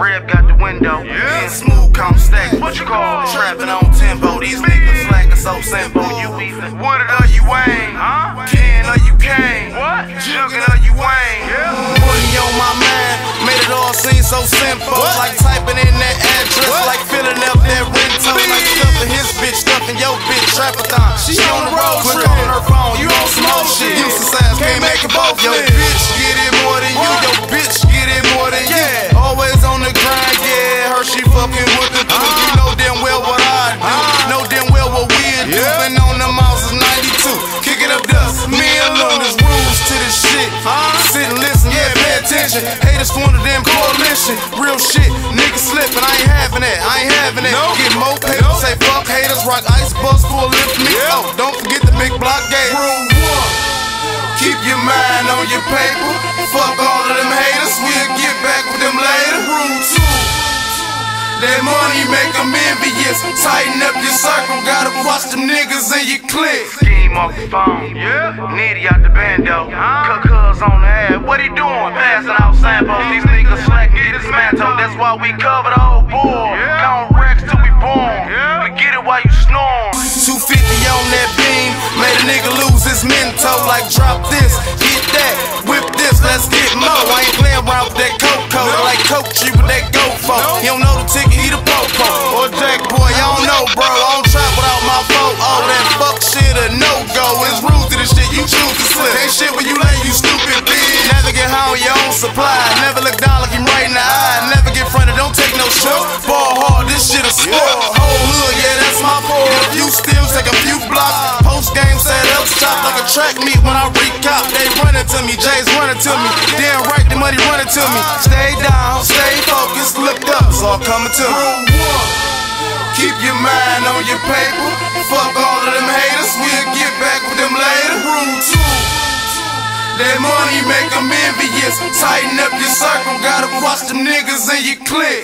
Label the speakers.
Speaker 1: Rev got the window. Yeah. And smooth come stack. What you call it? Trapping on tempo. These niggas slacking so simple. You either wooded or you ain't. Huh? Ken, or you can't. What? Jugging or you ain't. Yeah. Putting on my mind. Made it all seem so simple. What? Like typing in that address. What? Like filling up that rental. Like stuffing his bitch, stuffing your bitch. Trapathon. She, she on the road. Click on her phone. You on smoke old shit. Used to size. Can't make it both. Yo, bitch, yeah. She fucking with the dude. You know damn well what I do. Know damn well what we do. Been on the mouse since 92. Kicking up dust, me alone. There's rules to this shit. Sit and listen, yeah, pay attention. Haters form the damn coalition. Real shit, niggas slipping. I ain't having that. I ain't having that. Get more paper, say fuck haters. Rock ice bus full lift me. Oh, That money make them envious. Tighten up your circle. Gotta watch them niggas in your clique. Scheme off the phone. Yeah. Nitty out the bando. Cook cuz on the ad. What he doing? Passing out samples. These niggas slacking, get dismantled. That's why we cover the whole board. Count racks till we born. We get it while you snoring. 250 on that beam, made a nigga lose his mental. Like drop this, get that, whip this, let's get more. I ain't playing around with that coke code. I like coke cheap with that go for. He don't know the ticket, he the popo. Or Jack boy, I don't know, bro. I don't trap without my phone. Oh, that fuck shit a no go. It's rude to this shit you choose to slip. Ain't shit when you lay, you stupid bitch. Never get high on your own supply. Never look down, look him right in the eye. Never get fronted, don't take no short. Ball hard, this shit a sport. Whole hood, yeah, that's my boy. To me, Jay's running to me. Damn right, the money running to me. Stay down, stay focused, looked up, it's all coming to me. Keep your mind on your paper. Fuck all of them haters, we'll get back with them later. Rule two. That money make them envious. Tighten up your circle, gotta watch them niggas in your clique.